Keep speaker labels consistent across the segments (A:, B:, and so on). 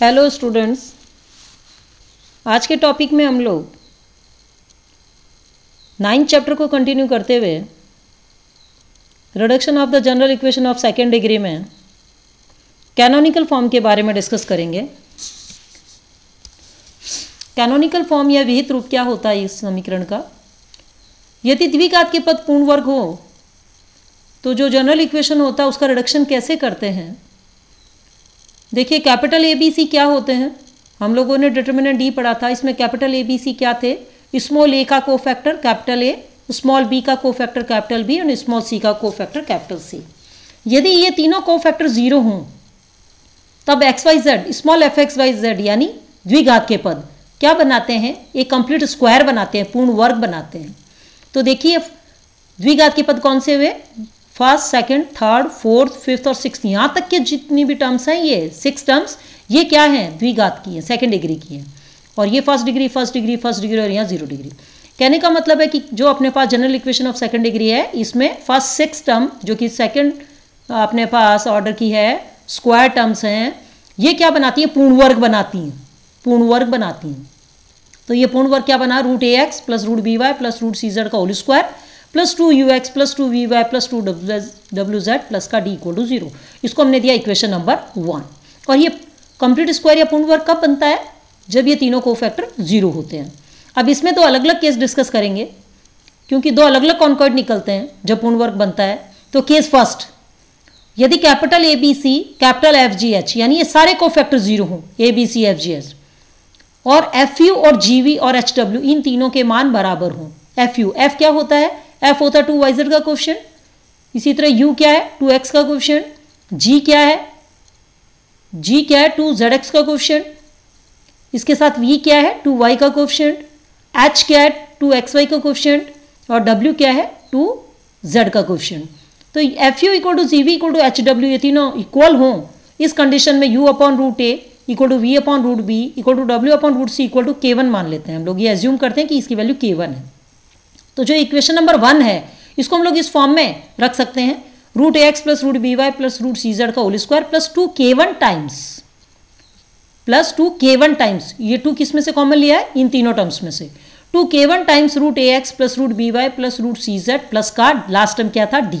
A: Hello students आज के topic में हम लोग नाइन्थ चैप्टर को कंटिन्यू करते हुए reduction of the general equation of second degree में कैनोनिकल फॉर्म के बारे में डिस्कस करेंगे। कैनोनिकल फॉर्म या विहित रूप क्या होता है इस समीकरण का? यदि द्विघात के पद पूर्ण वर्ग हो तो जो जनरल इक्वेशन होता है उसका रिडक्शन कैसे करते हैं? देखिए कैपिटल ए बी सी क्या होते हैं? हम लोगों ने डिटर्मिनेंट डी पढ़ा था, इसमें कैपिटल ए बी सी क्या थे? स्मॉल ए का को factor capital A small b का को फैक्टर कैपिटल बी और स्मॉल सी का को फैक्टर कैपिटल सी यदि ये तीनों को फैक्टर ज़ीरो हों, तब x y z small f x y z यानी द्विघात के पद, क्या बनाते हैं? एक कंप्लीट स्क्वायर बनाते हैं, पूर्ण वर्ग बनाते हैं। तो देखिए, द्विघात के पद कौन से हुए? First, second, third, fourth, fifth और सिक्स यहाँ तक के जितनी भी टर्म्स हैं, ये सिक्स टर्म्स, ये क्या हैं? द्विघात की हैं सेकंड डिग्री की हैं। और ये first degree first degree first degree और यहाँ ज़ीरो डिग्री कहने का मतलब है कि जो अपने पास general equation of second degree है, इसमें फ़र्स्ट सिक्स टर्म जो कि सेकंड अपने पास ऑर्डर की है स्क्वायर टर्म्स हैं, ये क्या बनाती है? पूर्ण वर्ग बनाती हैं। पूर्ण वर्ग बनाती हैं। तो ये पूर्ण वर्ग क्या बना? Root a x plus root b y plus root c z का whole square plus two u x, plus two v y, plus two W Z, plus का डी इक्वल टू ज़ीरो। इसको हमने दिया इक्वेशन नंबर वन। और ये complete square या पूर्ण वर्ग कब बनता है? जब ये तीनों को फैक्टर ज़ीरो होते हैं। अब इसमें दो अलग अलग केस डिस्कस करेंगे, क्योंकि दो अलग अलग कॉन्कॉर्ड निकलते हैं, जब पूर्ण वर्ग बनता है। तो केस फ़र्स्ट यदि capital A B C capital F G H यानी ये सारे को फैक्टर ज़ीरो हों a b c f g h और एफ़ यू और जी वी और एच डब्ल्यू इन तीनों के मान बराबर हों। एफ़ यू एफ़ क्या होता है? एफ़ होता टू वाई जेड का क्वेश्चन इसी तरह यू क्या है? टू एक्स का क्वेश्चन जी क्या है? जी क्या है? टू जेड एक्स का क्वेश्चन इसके साथ वी क्या है? टू वाई का क्वेश्चन एच क्या है? टू एक्स वाई का क्वेश्चन और डब्ल्यू क्या है? टू जेड का क्वेश्चन तो F U equal to G V equal to H W ये तीनों इक्वल हों, इस कंडीशन में u upon root a equal to v upon root b equal to W upon root c equal to k one मान लेते हैं हम लोग। ये एज्यूम करते हैं कि इसकी वैल्यू के वन है। तो जो इक्वेशन नंबर वन है, इसको हम लोग इस फॉर्म में रख सकते हैं। Root a x plus root b y plus root c z का whole square plus two k one times plus two k one times ये टू किसमें से कॉमन लिया है? इन तीनों टर्म्स में से। Two k one times root a x plus root b y plus root c z plus का last term क्या था? डी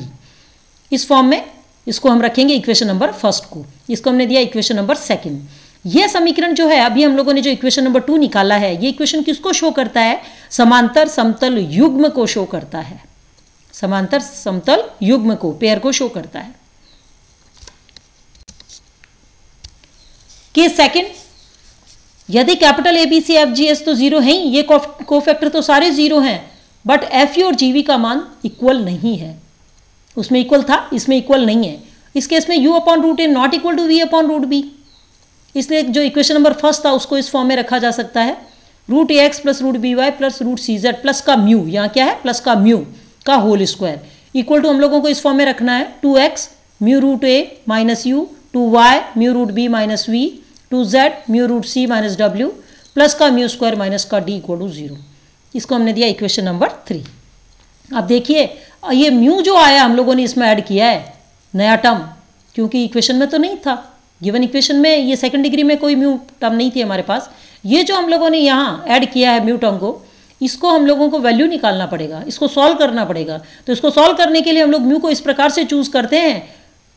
A: इस फॉर्म में इसको हम रखेंगे इक्वेशन नंबर फ़र्स्ट को। इसको हमने दिया इक्वेशन नंबर सेकेंड यह समीकरण जो है, अभी हम लोगों ने जो इक्वेशन नंबर टू निकाला है, ये इक्वेशन किसको शो करता है? समांतर समतल युग्म को शो करता है। समांतर समतल युग्म को पेयर को शो करता है। केस सेकंड यदि capital A B C F G S तो ज़ीरो है ही, ये कोफैक्टर तो सारे ज़ीरो हैं बट एफ़ यू और जीवी का मान इक्वल नहीं है। उसमें इक्वल था, इसमें इक्वल नहीं है। इस केस में u upon root a not equal to v upon root b इसलिए जो इक्वेशन नंबर फ़र्स्ट था, उसको इस फॉर्म में रखा जा सकता है। Root a x plus root b y plus root c z plus का म्यू यहाँ क्या है? प्लस का म्यू का होल स्क्वायर इक्वल टू हम लोगों को इस फॉर्म में रखना है। Two x mu root a minus u two y mu root b minus v two z mu root c minus W plus का म्यू स्क्वायर माइनस का डी इक्वल टू ज़ीरो इसको हमने दिया इक्वेशन नंबर थ्री अब देखिए, ये mu जो आया, हम लोगों ने इसमें ऐड किया है, नया टर्म क्योंकि इक्वेशन में तो नहीं था। गिवन इक्वेशन में, ये सेकंड डिग्री में कोई म्यू टर्म नहीं थी हमारे पास। ये जो हम लोगों ने यहाँ ऐड किया है म्यू टर्म को, इसको हम लोगों को वैल्यू निकालना पड़ेगा, इसको सॉल्व करना पड़ेगा। तो इसको सॉल्व करने के लिए हम लोग म्यू को इस प्रकार से चूज़ करते हैं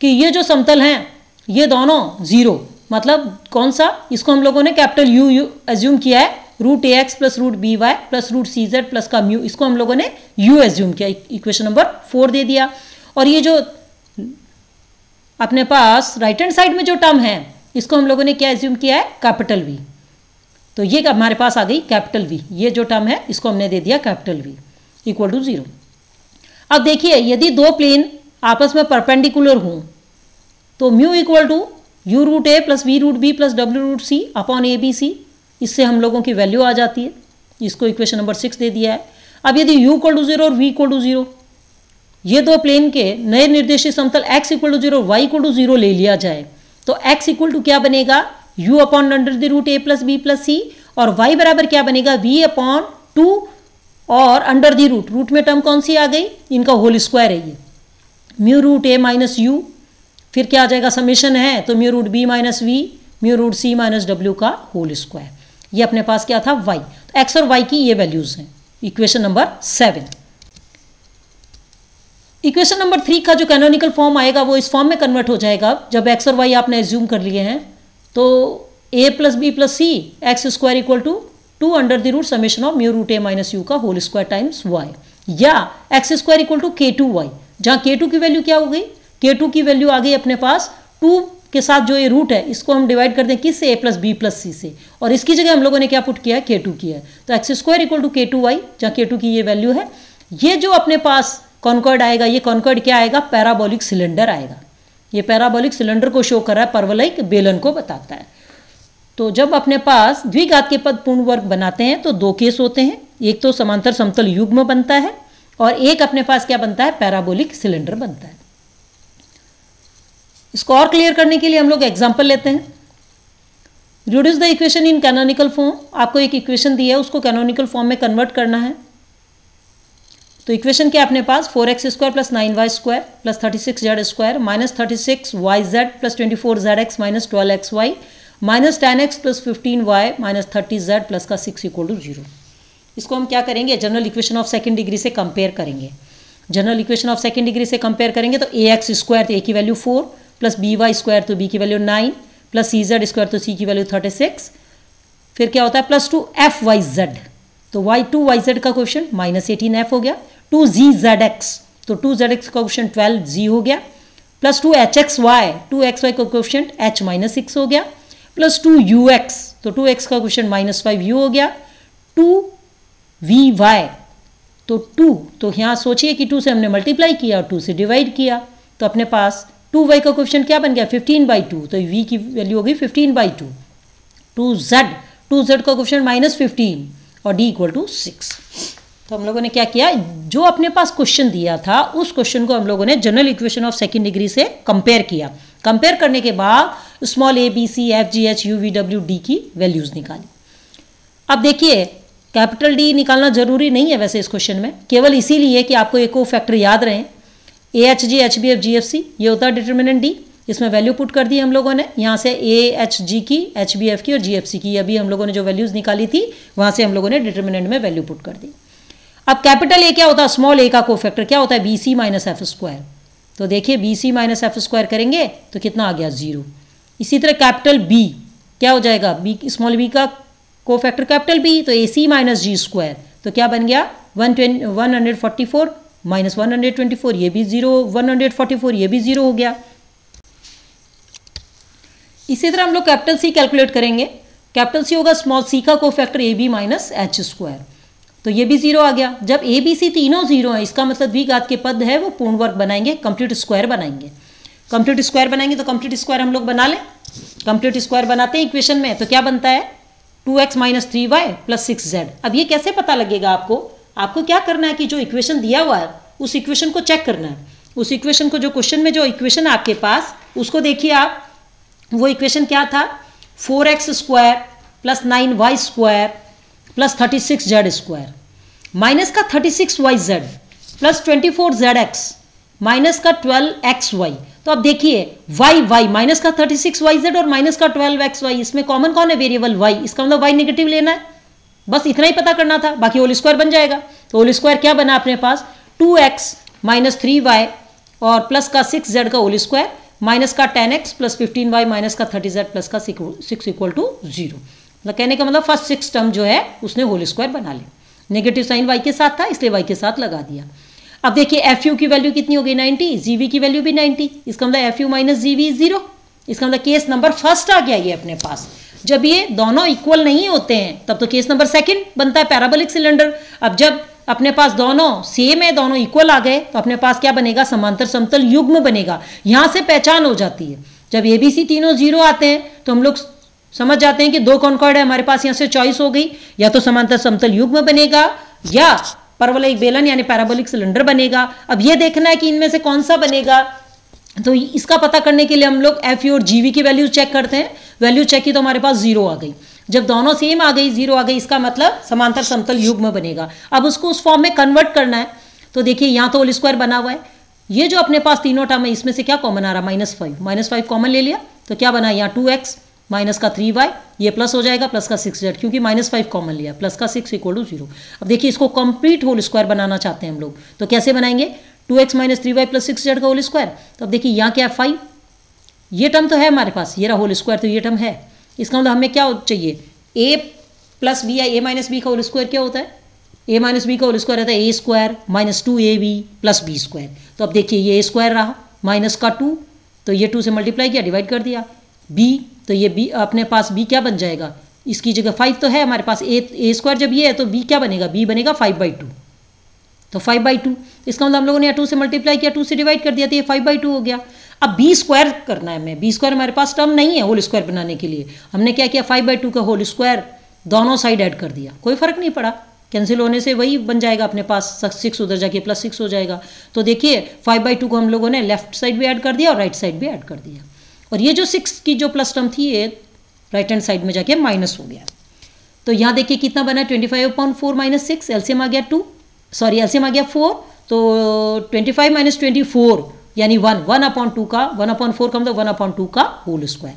A: कि ये जो समतल हैं, ये दोनों ज़ीरो मतलब कौन सा? इसको हम लोगों ने कैपिटल यू यू एज्यूम किया है root a x plus root b y plus root c z plus का म्यू इसको हम लोगों ने यू एज्यूम किया। इक्वेशन नंबर फोर दे दिया। और ये जो अपने पास राइट हैंड साइड में जो टर्म है, इसको हम लोगों ने क्या एज्यूम किया है? कैपिटल वी तो ये हमारे पास आ गई? कैपिटल वी ये जो टर्म है, इसको हमने दे दिया capital V equal to zero अब देखिए, यदि दो प्लेन आपस में परपेंडिकुलर हों तो mu equal to u root a plus v root b plus W root c upon a b c इससे हम लोगों की वैल्यू आ जाती है। इसको इक्वेशन नंबर सिक्स दे दिया है। अब यदि यू इक्वल टू ज़ीरो और वी इक्वल टू ज़ीरो ये दो प्लेन के नए निर्देशित समतल x equal to zero y equal to zero ले लिया जाए तो x इक्वल टू क्या बनेगा? u upon under the root a plus b plus c और y बराबर क्या बनेगा? v अपॉन टू और अंडर दी रूट रूट में टर्म कौन सी आ गई? इनका होल स्क्वायर है ये। Mu root a minus u फिर क्या आ जाएगा? समीशन है तो mu root b minus v mu root c minus W का होल स्क्वायर ये अपने पास क्या था? वाई तो एक्स और वाई की ये वैल्यूज़ हैं। Equation number seven equation number three का जो कैनोनिकल फॉर्म आएगा, वो इस फॉर्म में कन्वर्ट हो जाएगा। जब एक्स और वाई आपने एज्यूम कर लिए हैं तो a plus b plus c x square equal to two under the root summation of mu root a minus u का होल स्क्वायर टाइम्स वाई या x square equal to k two y जहाँ के to की value क्या हो गई? के to की वैल्यू आ गई अपने पास। टू के साथ जो ये रूट है, इसको हम डिवाइड कर दें किस से? A plus b plus c से। और इसकी जगह हम लोगों ने क्या पुट किया है? के टू किया है। तो x square equal to k two y जहाँ के टू की ये वैल्यू है। ये जो अपने पास कॉन्कर्ड आएगा, ये कॉन्कर्ड क्या आएगा? पैराबोलिक सिलेंडर आएगा। ये पैराबोलिक सिलेंडर को शो कर रहा है परवलयिक बेलन को बताता है। तो जब अपने पास द्विघात के पद पूर्ण वर्ग बनाते हैं तो दो केस होते हैं। एक तो समांतर समतल युग्म बनता है और एक अपने पास क्या बनता है? पैराबोलिक सिलेंडर बनता है। इसको और क्लियर करने के लिए हम लोग एग्ज़ाम्पल लेते हैं। Reduce the equation in canonical form आपको एक इक्वेशन दी है, उसको कैनोनिकल फॉर्म में कन्वर्ट करना है। तो इक्वेशन क्या अपने पास? Four x square plus nine y square plus thirty six z square minus thirty six y z plus twenty four z x minus twelve x y minus ten x plus fifteen y minus thirty z plus का six equal to zero इसको हम क्या करेंगे? General equation of second degree से compare करेंगे। General equation of second degree से compare करेंगे तो ए एक्स स्क्वायर तो ए की value four plus B Y square तो बी की value nine plus C Z square तो सी की वैल्यू थर्टी सिक्स फिर क्या होता है? Plus two f y z तो वाई टू वाई जेड का क्वेश्चन माइनस एटीन एफ़ हो गया। टू जी जेड एक्स तो टू जेड एक्स का क्वेश्चन ट्वेल्व जी हो गया, plus two h x y, two x y का क्वेश्चन एच माइनस सिक्स हो गया, प्लस टू यू एक्स तो टू एक्स का क्वेश्चन माइनस फाइव यू हो गया, टू वी वाई तो टू तो यहाँ सोचिए कि टू से हमने मल्टीप्लाई किया और टू से डिवाइड किया तो अपने पास टू वाई का क्वेश्चन क्या बन गया फिफ्टीन बाई टू तो वी की वैल्यू हो गई fifteen by two two z two z का क्वेश्चन माइनस फिफ्टीन और डी इक्वल टू सिक्स तो हम लोगों ने क्या किया? जो अपने पास क्वेश्चन दिया था, उस क्वेश्चन को हम लोगों ने general equation of second degree से कंपेयर किया। कंपेयर करने के बाद small a b c f g h u v W D की वैल्यूज़ निकाली। अब देखिए कैपिटल डी निकालना ज़रूरी नहीं है वैसे इस क्वेश्चन में। केवल इसीलिए कि आपको एक फैक्टर याद रहे। A h g h b f g f c ये होता है डिटर्मिनेंट डी इसमें वैल्यू पुट कर दी हम लोगों ने। यहाँ से ए एच जी की एच बी एफ़ की और जी एफ़ सी की। अभी हम लोगों ने जो वैल्यूज़ निकाली थी, वहाँ से हम लोगों ने डिटर्मिनेंट में वैल्यू पुट कर दी। अब कैपिटल ए क्या होता? है स्मॉल ए का कोफैक्टर क्या होता है? B c minus f square तो देखिए b c minus f square करेंगे तो कितना आ गया? ज़ीरो इसी तरह कैपिटल बी क्या हो जाएगा? बी स्मॉल बी का कोफैक्टर कैपिटल बी तो a c minus g square तो क्या बन गया? One twenty one hundred forty four minus one hundred twenty four ये भी zero one hundred forty four ये भी ज़ीरो हो गया. इसी तरह हम लोग कैपिटल सी कैलकुलेट करेंगे. कैपिटल सी होगा स्मॉल सी का cofactor a b minus h square तो ये भी ज़ीरो आ गया। जब ए बी सी तीनों ज़ीरो हैं, इसका मतलब द्विघात के पद है, वो पूर्ण वर्ग बनाएँगे कंप्लीट स्क्वायर बनाएँगे। कंप्लीट स्क्वायर बनाएँगे तो कंप्लीट स्क्वायर हम लोग बना लें। कंप्लीट स्क्वायर बनाते हैं इक्वेशन में तो क्या बनता है? Two x minus three y plus six z अब ये कैसे पता लगेगा आपको? आपको क्या करना है कि जो इक्वेशन दिया हुआ है, उस इक्वेशन को चेक करना है। उस इक्वेशन को जो क्वेश्चन में जो इक्वेशन आपके पास, उसको देखिए आप। वो इक्वेशन क्या था? Four x square plus nine y square plus thirty six z square minus का thirty six y z plus twenty four z x minus का ट्वेल्व एक्स वाई तो अब देखिए वाई वाई माइनस का थर्टी सिक्स वाई जेड और minus का twelve x y इसमें common कौन है? वेरिएबल वाई इसका मतलब वाई नेगेटिव लेना है। बस इतना ही पता करना था, बाकी होल स्क्वायर बन जाएगा। तो होल स्क्वायर क्या बना अपने पास? Two x minus three y और प्लस का सिक्स जेड का होल स्क्वायर माइनस का ten x plus fifteen y minus का थर्टी जेड प्लस का सिक्स इक्वल टू ज़ीरो मतलब कहने का मतलब फ़र्स्ट सिक्स टर्म जो है, उसने होल स्क्वायर बना लिया। नेगेटिव साइन वाई के साथ था, इसलिए वाई के साथ लगा दिया। अब देखिए एफ़ यू की वैल्यू कितनी हो गई? नाइनटी जी की वैल्यू भी नाइनटी इसका मतलब f u minus g v zero इसका मतलब केस नंबर फ़र्स्ट आ गया ये अपने पास। जब ये दोनों इक्वल नहीं होते हैं, तब तो केस नंबर सेकंड बनता है पैराबोलिक सिलेंडर अब जब अपने पास दोनों सेम है, दोनों इक्वल आ गए तो अपने पास क्या बनेगा? समांतर समतल युग्म बनेगा। यहाँ से पहचान हो जाती है। जब एबीसी तीनों ज़ीरो आते हैं तो हम लोग समझ जाते हैं कि दो कॉन्कॉर्ड है, हमारे पास यहाँ से चॉइस हो गई। या तो समांतर समतल युग्म बनेगा, या परवलिक बेलन यानी पैराबोलिक सिलेंडर बनेगा। अब यह देखना है कि इनमें से कौन सा बनेगा। तो इसका पता करने के लिए हम लोग एफ़ और जीवी की वैल्यू चेक करते हैं। वैल्यू चेक की तो हमारे पास ज़ीरो आ गई। जब दोनों सेम आ गई ज़ीरो आ गई, इसका मतलब समांतर समतल युग्म बनेगा। अब उसको उस फॉर्म में कन्वर्ट करना है। तो देखिए, यहाँ तो होल स्क्वायर बना हुआ है। ये जो अपने पास तीनों टर्म है, इसमें से क्या कॉमन आ रहा? है minus five minus five common ले लिया। तो क्या बना? यहाँ टू एक्स माइनस का थ्री वाई, ये प्लस हो जाएगा, प्लस का सिक्स जेड, क्योंकि माइनस फाइव कॉमन लिया प्लस का सिक्स इक्वल टू ज़ीरो। अब देखिए, इसको कंप्लीट होल स्क्वायर बनाना चाहते हैं हम लोग। तो कैसे बनाएँगे? Two x minus three y plus six z का होल स्क्वायर। तो अब देखिए, यहाँ क्या है? फाइव। ये टर्म तो है हमारे पास। ये रहा होल स्क्वायर तो ये टर्म है। इसका मतलब हमें क्या चाहिए? ए प्लस बी या ए माइनस बी का होल स्क्वायर क्या होता है? ए माइनस बी का होल स्क्वायर रहता है a square minus two a b plus b square. तो अब देखिए, ये ए स्क्वायर रहा। माइनस का टू तो ये टू से मल्टीप्लाई किया, डिवाइड कर दिया। बी तो ये बी अपने पास बी क्या बन जाएगा? इसकी जगह फाइव तो है, हमारे पास ए ए स्क्वायर जब ये है तो बी क्या बनेगा? बी बनेगा फाइव बाई टू तो फाइव बाई टू इसका मतलब हम लोगों ने टू से मल्टीप्लाई किया टू से डिवाइड कर दिया तो ये फाइव बाई टू हो गया. अब बी स्क्वायर करना है हमें. बी स्क्वायर हमारे पास टर्म नहीं है होल स्क्वायर बनाने के लिए. हमने क्या किया? फाइव बाई टू का होल स्क्वायर दोनों साइड ऐड कर दिया. कोई फ़र्क नहीं पड़ा. कैंसिल होने से वही बन जाएगा अपने पास. सिक्स उधर जाके प्लस सिक्स हो जाएगा. तो देखिए फाइव बाई टू को हम लोगों ने लेफ़्ट साइड भी ऐड कर दिया और राइट साइड भी ऐड कर दिया. और ये जो सिक्स की जो प्लस टर्म थी, ये राइट हैंड साइड में जाके माइनस हो गया। तो यहाँ देखिए कितना बना twenty five upon four minus six एल्सियम आ गया टू सॉरी एल्सियम आ गया फोर तो twenty five minus twenty four यानी वन वन अपॉइंट टू का वन अपॉइंट फोर का मतलब वन अपॉइंट टू का होल स्क्वायर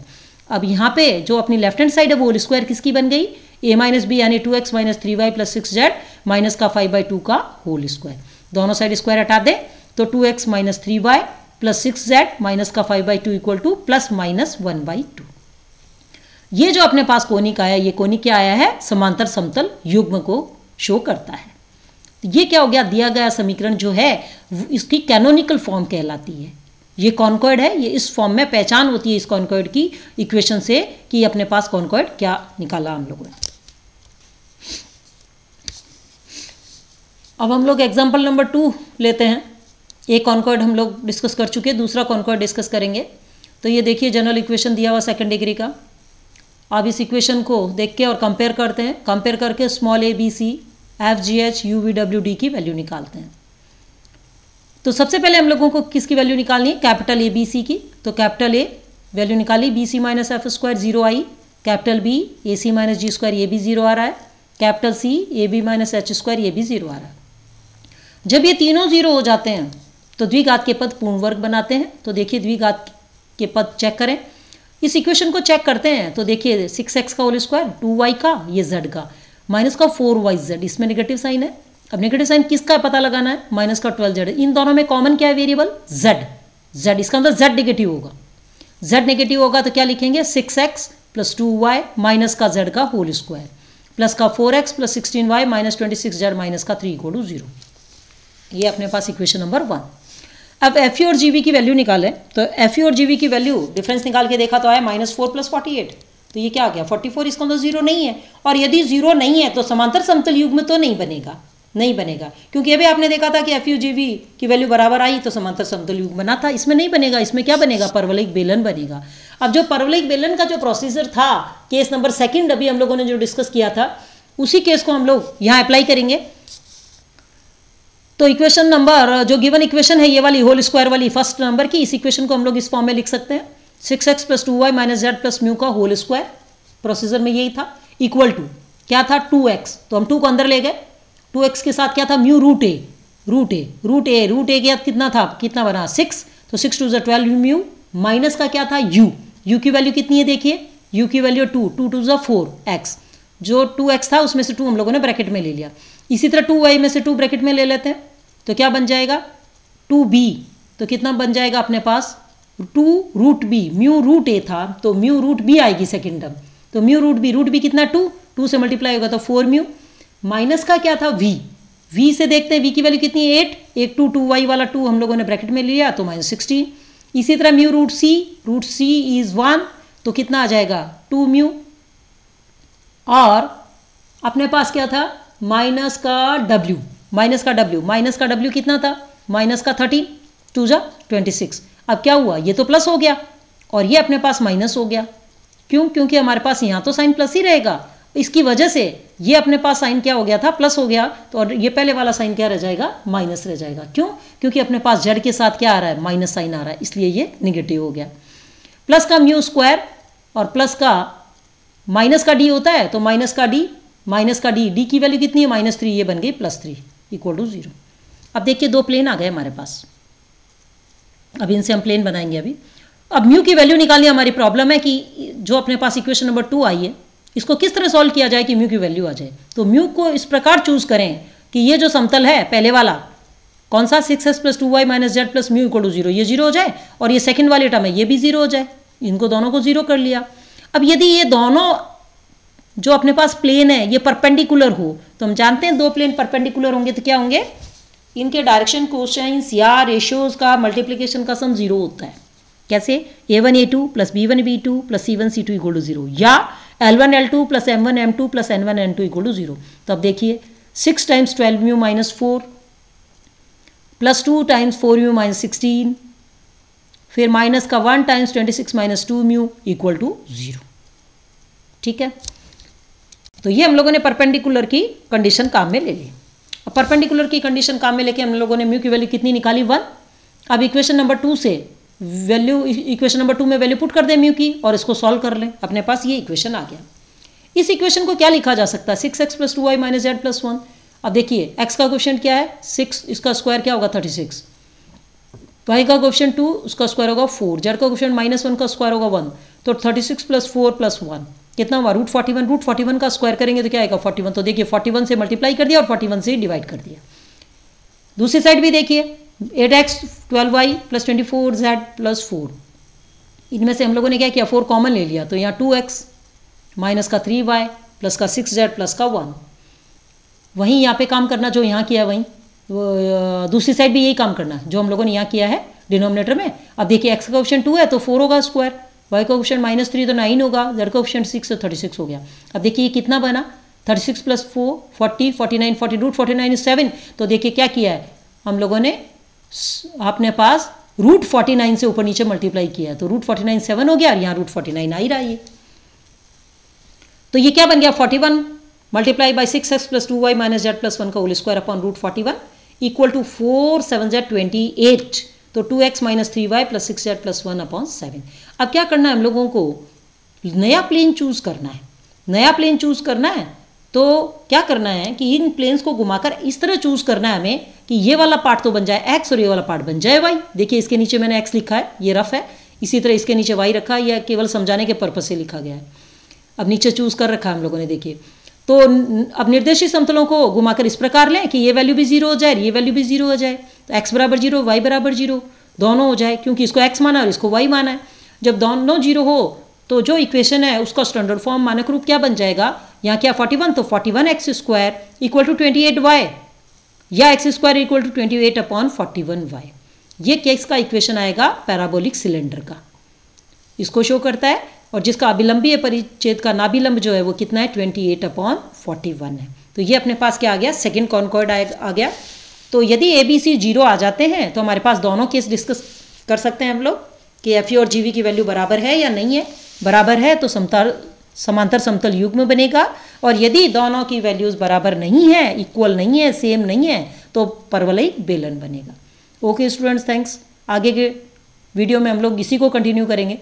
A: अब यहाँ पे जो अपनी लेफ़्ट हैंड साइड है, वो होल स्क्वायर किसकी बन गई? ए माइनस बी यानी two x minus three y plus six z minus का फाइव बाई टू का होल स्क्वायर दोनों साइड स्क्वायर हटा दें तो two x minus three y plus six z minus का five by two equal to plus minus one by two ये जो अपने पास कोनिक आया, ये कोनिक क्या आया है? समांतर समतल युग्म को शो करता है। तो ये क्या हो गया? दिया गया समीकरण जो है इसकी कैनोनिकल फॉर्म कहलाती है। ये कॉन्कॉइड है, ये इस फॉर्म में पहचान होती है इस कॉन्कॉइड की इक्वेशन से कि अपने पास कॉन्कॉइड क्या निकाला हम लोगों ने। अब हम लोग एग्ज़ाम्पल नंबर टू लेते हैं। एक कॉन्कॉर्ड हम लोग डिस्कस कर चुके हैं, दूसरा कॉन्कॉर्ड डिस्कस करेंगे। तो ये देखिए जनरल इक्वेशन दिया हुआ सेकंड डिग्री का। आप इस इक्वेशन को देख के और कंपेयर करते हैं। कंपेयर करके small a b c f g h u v W D की वैल्यू निकालते हैं। तो सबसे पहले हम लोगों को किसकी वैल्यू निकालनी है? कैपिटल ए बी सी की। तो कैपिटल ए वैल्यू निकाली b c minus f square zero I capital B a c minus g square ये भी ज़ीरो आ रहा है। Capital C a b minus h square ये भी ज़ीरो आ रहा है। जब ये तीनों ज़ीरो हो जाते हैं तो द्विघात के पद पूर्ण वर्ग बनाते हैं। तो देखिए द्विघात के पद चेक करें। इस इक्वेशन को चेक करते हैं तो देखिए सिक्स एक्स का होल स्क्वायर टू वाई का, ये जेड का। माइनस का फोर वाई जेड इसमें नेगेटिव साइन है। अब नेगेटिव साइन किसका पता लगाना है? माइनस का ट्वेल्व जेड इन दोनों में कॉमन क्या है वेरिएबल जेड जेड इसका मतलब जेड नेगेटिव होगा। जेड नेगेटिव होगा तो क्या लिखेंगे? Six x plus two Y minus का जेड का होल स्क्वायर प्लस का four X plus sixteen Y minus twenty six Z minus का थ्री इक्वल टू ज़ीरो ये अपने पास इक्वेशन नंबर वन अब एफ़ और जी की वैल्यू निकालें। तो एफ़ और जी की वैल्यू डिफरेंस निकाल के देखा तो आया minus four plus forty eight तो ये क्या आ गया? फोर्टी फोर इसका तो ज़ीरो नहीं है। और यदि ज़ीरो नहीं है तो समांतर समतल युग में तो नहीं बनेगा। नहीं बनेगा। क्योंकि अभी आपने देखा था कि एफ़ यू जी की वैल्यू बराबर आई तो समांतर समतल युग बना था। इसमें नहीं बनेगा। इसमें क्या बनेगा? परवलिक बेलन बनेगा। अब जो परवलिक बेलन का जो प्रोसीजर था केस नंबर सेकंड अभी हम लोगों ने जो डिस्कस किया था, उसी केस को हम लोग यहाँ अप्लाई करेंगे। तो इक्वेशन नंबर जो गिवन इक्वेशन है, ये वाली होल स्क्वायर वाली फ़र्स्ट नंबर की, इस इक्वेशन को हम लोग इस फॉर्म में लिख सकते हैं। Six x plus two y minus z plus mu का होल स्क्वायर प्रोसीजर में यही था। इक्वल टू क्या था? टू एक्स तो हम टू को अंदर ले गए। टू एक्स के साथ क्या था? Mu root a root a root a root a के कितना था? कितना बना? सिक्स तो सिक्स टू जो ट्वेल्व म्यू माइनस का क्या था? यू यू की वैल्यू कितनी है? देखिए। यू की वैल्यू टू टू टू जो फोर एक्स जो टू एक्स था, उसमें से टू हम लोगों ने ब्रैकेट में ले लिया। इसी तरह टू वाई में से टू ब्रैकेट में ले लेते हैं तो क्या बन जाएगा? टू बी तो कितना बन जाएगा अपने पास? Two root b mu root a था तो म्यू रूट बी आएगी सेकेंड टर्म तो mu root b root b कितना टू टू से मल्टीप्लाई होगा तो फोर म्यू माइनस का क्या था? वी वी से देखते हैं वी की वैल्यू कितनी? एट एक टू टू वाई वाला टू हम लोगों ने ब्रैकेट में लिया तो माइनस सिक्सटीन इसी तरह mu root C root C is one तो कितना आ जाएगा? टू म्यू और अपने पास क्या था? माइनस का डब्ल्यू माइनस का डब्ल्यू माइनस का डब्ल्यू कितना था? माइनस का थर्टीन टू जा ट्वेंटी सिक्स अब क्या हुआ? ये तो प्लस हो गया और ये अपने पास माइनस हो गया। क्यों? क्योंकि हमारे पास यहाँ तो साइन प्लस ही रहेगा। इसकी वजह से ये अपने पास साइन क्या हो गया था? प्लस हो गया। तो और ये पहले वाला साइन क्या रह जाएगा? माइनस रह जाएगा। क्यों? क्योंकि अपने पास जेड के साथ क्या आ रहा है? माइनस साइन आ रहा है। इसलिए ये निगेटिव हो गया। प्लस का म्यू स्क्वायर और प्लस का माइनस का डी होता है तो माइनस का डी माइनस का डी डी की वैल्यू कितनी है? माइनस थ्री, ये बन गई plus three, equal to zero. अब देखिए, दो प्लेन आ गए हमारे पास। अब इनसे हम प्लेन बनाएँगे अभी। अब म्यू की वैल्यू निकालनी हमारी प्रॉब्लम है कि जो अपने पास इक्वेशन नंबर टू आई है, इसको किस तरह सॉल्व किया जाए कि म्यू की वैल्यू आ जाए? तो म्यू को इस प्रकार चूज़ करें कि ये जो समतल है, पहले वाला, कौन सा? Six S plus two Y minus Z plus mu equal to zero, ये ज़ीरो हो जाए, और ये सेकंड वाले टर्म है, ये भी ज़ीरो हो जाए। इनको दोनों को ज़ीरो कर लिया। अब यदि ये दोनों जो अपने पास प्लेन है, ये परपेंडिकुलर हो। तो हम जानते हैं दो प्लेन परपेंडिकुलर होंगे तो क्या होंगे? इनके डायरेक्शन क्वेश्चन या रेशियोज का मल्टीप्लीकेशन का सम ज़ीरो होता है। कैसे? A one A two plus B one B two plus C one C two equal to zero या L one L two plus M one M two plus N one N two equal to zero तो अब देखिए six times twelve mu minus four plus two times four mu minus sixteen फिर minus का one times twenty six minus two mu equal to zero ठीक है? तो ये हम लोगों ने परपेंडिकुलर की कंडीशन काम में ले ली। अब परपेंडिकुलर की कंडीशन काम में लेके हम लोगों ने म्यू की वैल्यू कितनी निकाली? वन अब इक्वेशन नंबर टू से वैल्यू इक्वेशन नंबर टू में वैल्यू पुट कर दें म्यू की और इसको सॉल्व कर लें। अपने पास ये इक्वेशन आ गया। इस इक्वेशन को क्या लिखा जा सकता है? Six X plus two Y minus Z plus one अब देखिए एक्स का क्वेश्चन क्या है? सिक्स इसका स्क्वायर क्या होगा? थर्टी सिक्स वाई का क्वेश्चन टू उसका स्क्वायर होगा फोर जेड का क्वेश्चन माइनस वन का स्क्वायर होगा वन तो thirty six plus four plus one कितना हुआ? Root forty one root forty one का स्क्वायर करेंगे तो क्या आएगा? फोर्टी वन तो देखिए फोर्टी वन से मल्टीप्लाई कर दिया और फोर्टी वन से डिवाइड कर दिया। दूसरी साइड भी देखिए eight X twelve Y plus twenty four Z plus four इनमें से हम लोगों ने क्या किया? फोर कॉमन ले लिया। तो यहाँ टू एक्स माइनस का थ्री वाई प्लस का सिक्स जेड प्लस का वन वहीं यहाँ पे काम करना जो यहाँ किया वहीं दूसरी साइड भी यही काम करना, जो हम लोगों ने यहाँ किया है डिनोमिनेटर में। अब देखिए एक्स का ऑप्शन टू है तो फोर होगा स्क्वायर वाई का ऑप्शन माइनस थ्री तो नाइन होगा जेड का ऑप्शन सिक्स तो थर्टी सिक्स हो गया। अब देखिए कितना बना? Thirty six plus four forty forty nine forty root forty nine seven तो देखिए क्या किया है? हम लोगों ने आपने पास रूट फोर्टी नाइन से ऊपर नीचे मल्टीप्लाई किया है। तो रूट फोर्टी नाइन सेवन हो गया और यहाँ रूट फोर्टी नाइन आ ही रहा है तो ये क्या बन गया? Forty one multiply by six X plus two Y minus Z plus one का whole square upon root forty one equal to four seven Z twenty eight तो two X minus three Y plus six Z plus one upon seven अब क्या करना है हम लोगों को? नया प्लेन चूज़ करना है। नया प्लेन चूज़ करना है तो क्या करना है कि इन प्लेन्स को घुमाकर इस तरह चूज़ करना है हमें कि ये वाला पार्ट तो बन जाए एक्स और ये वाला पार्ट बन जाए वाई देखिए, इसके नीचे मैंने एक्स लिखा है, ये रफ है। इसी तरह इसके नीचे वाई रखा है या केवल समझाने के पर्पज से लिखा गया है। अब नीचे चूज़ कर रखा है हम लोगों ने, देखिए। तो अब निर्देशित समतलों को घुमाकर इस प्रकार लें कि ये वैल्यू भी ज़ीरो हो जाए, ये वैल्यू भी ज़ीरो हो जाए। तो एक्स बराबर ज़ीरो वाई बराबर ज़ीरो दोनों हो जाए, क्योंकि इसको एक्स माना और इसको वाई माना है। जब दोनों ज़ीरो हो तो जो इक्वेशन है, उसका स्टैंडर्ड फॉर्म मानक रूप क्या बन जाएगा? यहाँ क्या फोर्टी वन तो forty one X square equal to twenty eight Y या X square equal to twenty eight upon forty one Y ये केस का इक्वेशन आएगा? पैराबोलिक सिलेंडर का। इसको शो करता है और जिसका अभिलंबीय परिच्छेद का नाभिलंब जो है, वो कितना है? Twenty eight upon forty one है। तो ये अपने पास क्या आ गया? सेकेंड कॉनकॉर्ड आ गया। तो यदि ए बी सी ज़ीरो आ जाते हैं तो हमारे पास दोनों केस डिस्कस कर सकते हैं हम लोग। कि एफ़ और जीवी की वैल्यू बराबर है या नहीं है? बराबर है तो समतल, समांतर समतल युग में बनेगा। और यदि दोनों की वैल्यूज़ बराबर नहीं है इक्वल नहीं है सेम नहीं है तो परवलय बेलन बनेगा। ओके स्टूडेंट्स थैंक्स आगे के वीडियो में हम लोग इसी को कंटिन्यू करेंगे।